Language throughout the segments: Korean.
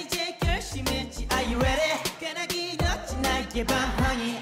이제 결심했지. Are you ready? 꽤나 길었지? 나의 방황이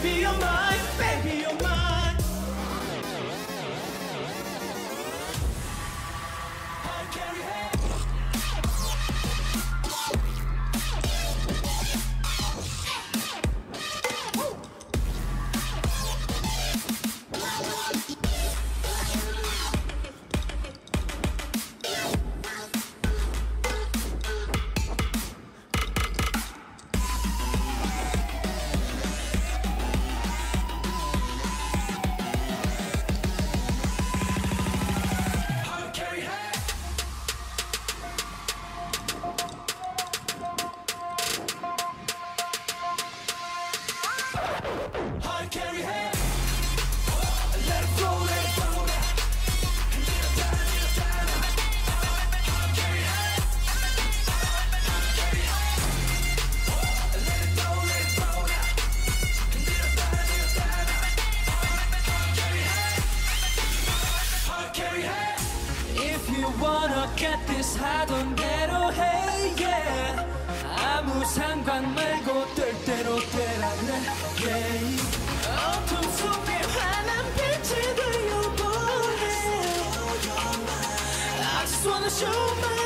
baby, I'm you wanna get this 하던 대로 해 yeah 아무 상관 말고 뜰 대로 되라 그래 yeah 어둠 속에 환한 빛이 되어보네 I just wanna show my